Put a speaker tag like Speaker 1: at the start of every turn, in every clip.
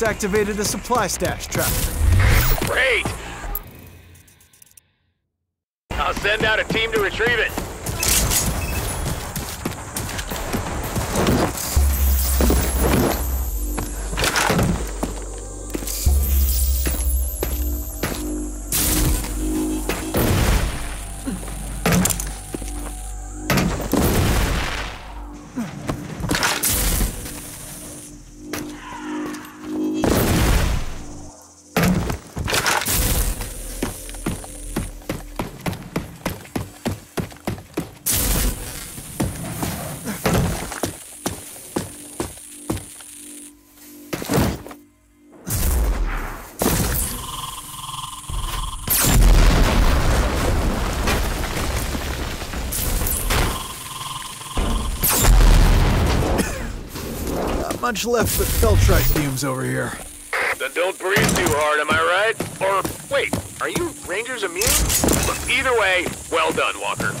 Speaker 1: Just activated a supply stash trap.
Speaker 2: Great! I'll send out a team to retrieve it.
Speaker 1: Much left but Feltrite fumes over here.
Speaker 2: Then don't breathe too hard, am I right? Or, wait, are you Rangers immune? Look, either way, well done, Walker.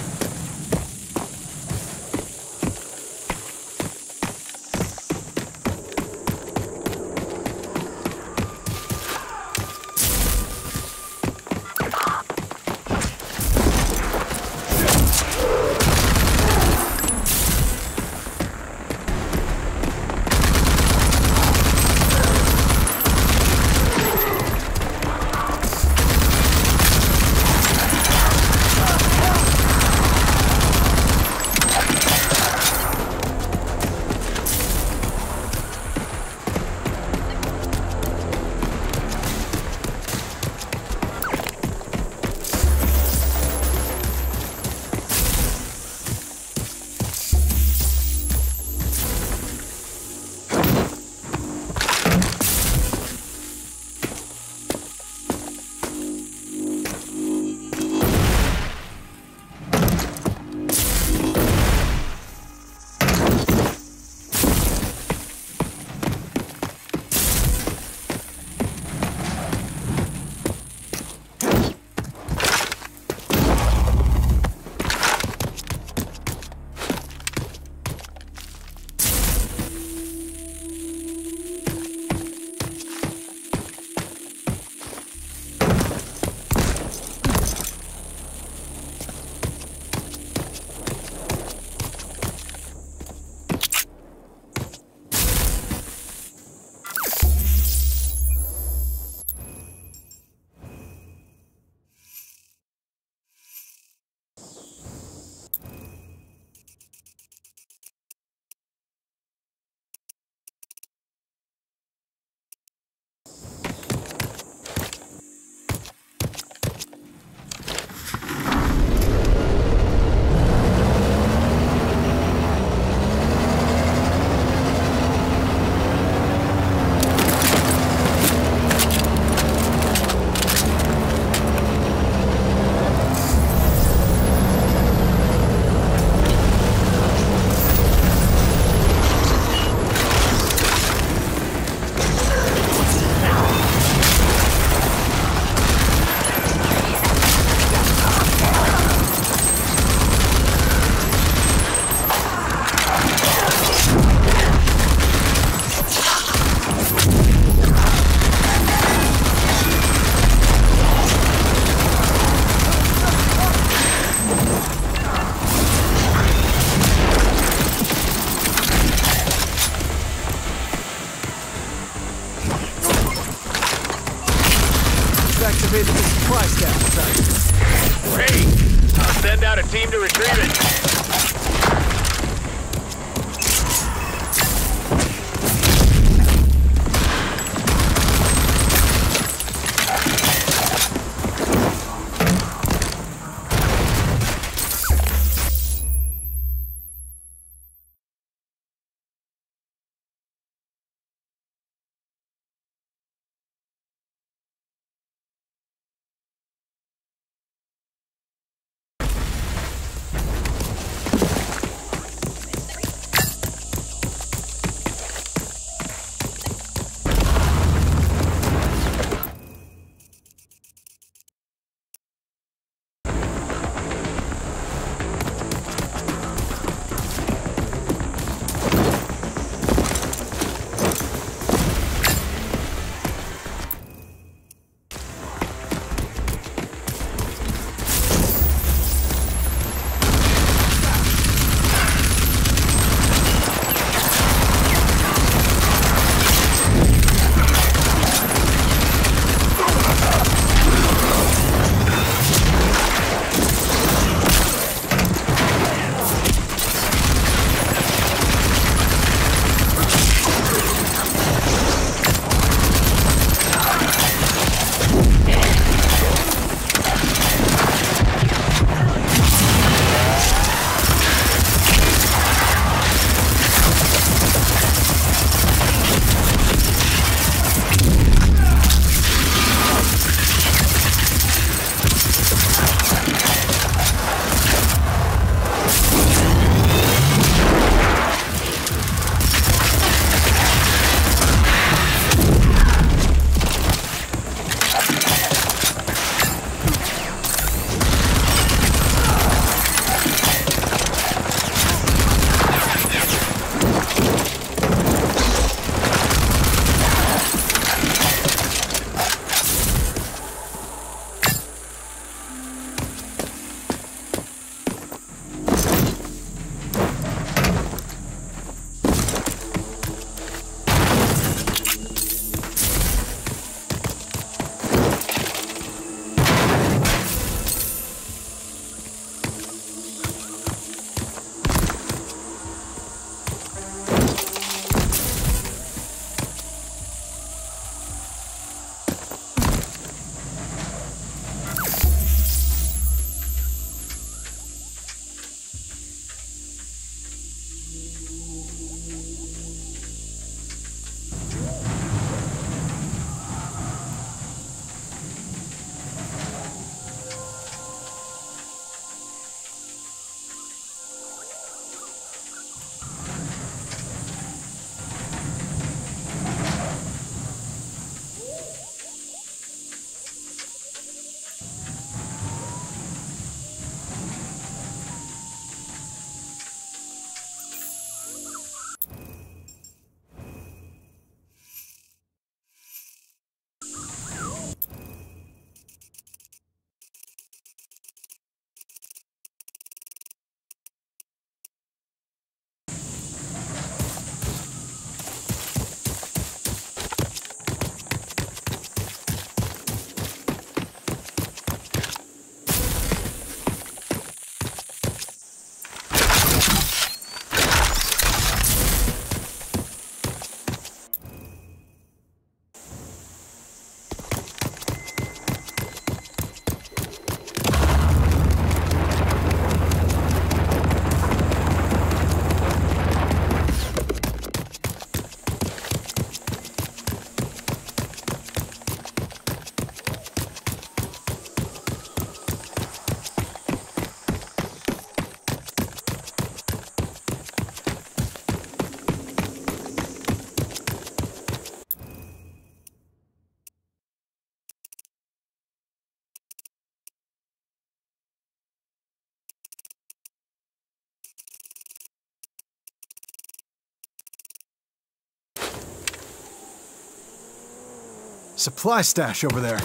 Speaker 1: Supply stash over there.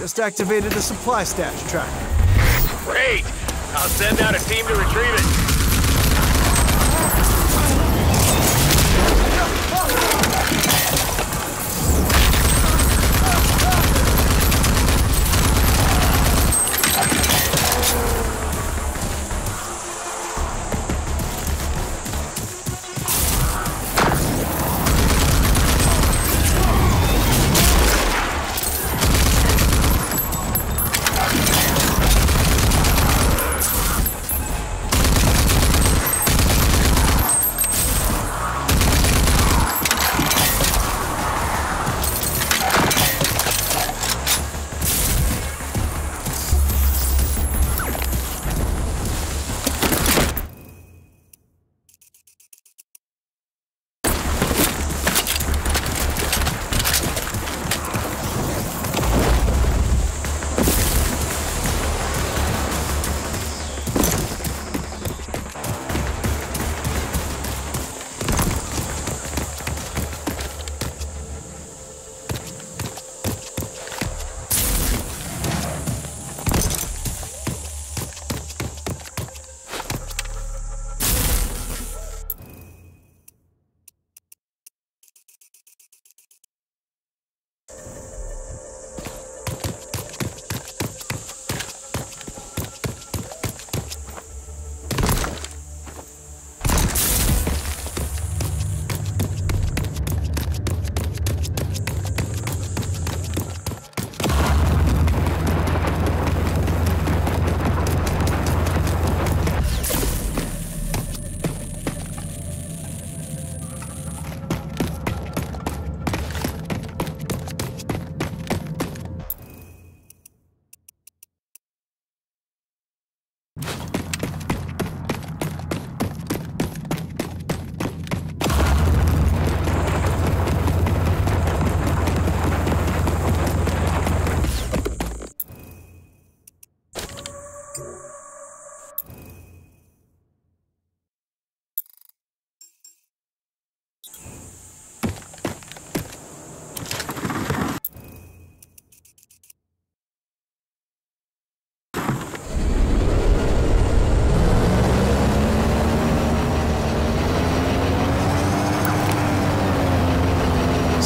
Speaker 1: Just activated the supply stash tracker.
Speaker 2: Great! I'll send out a team to retrieve it.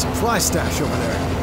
Speaker 2: Supply stash over there.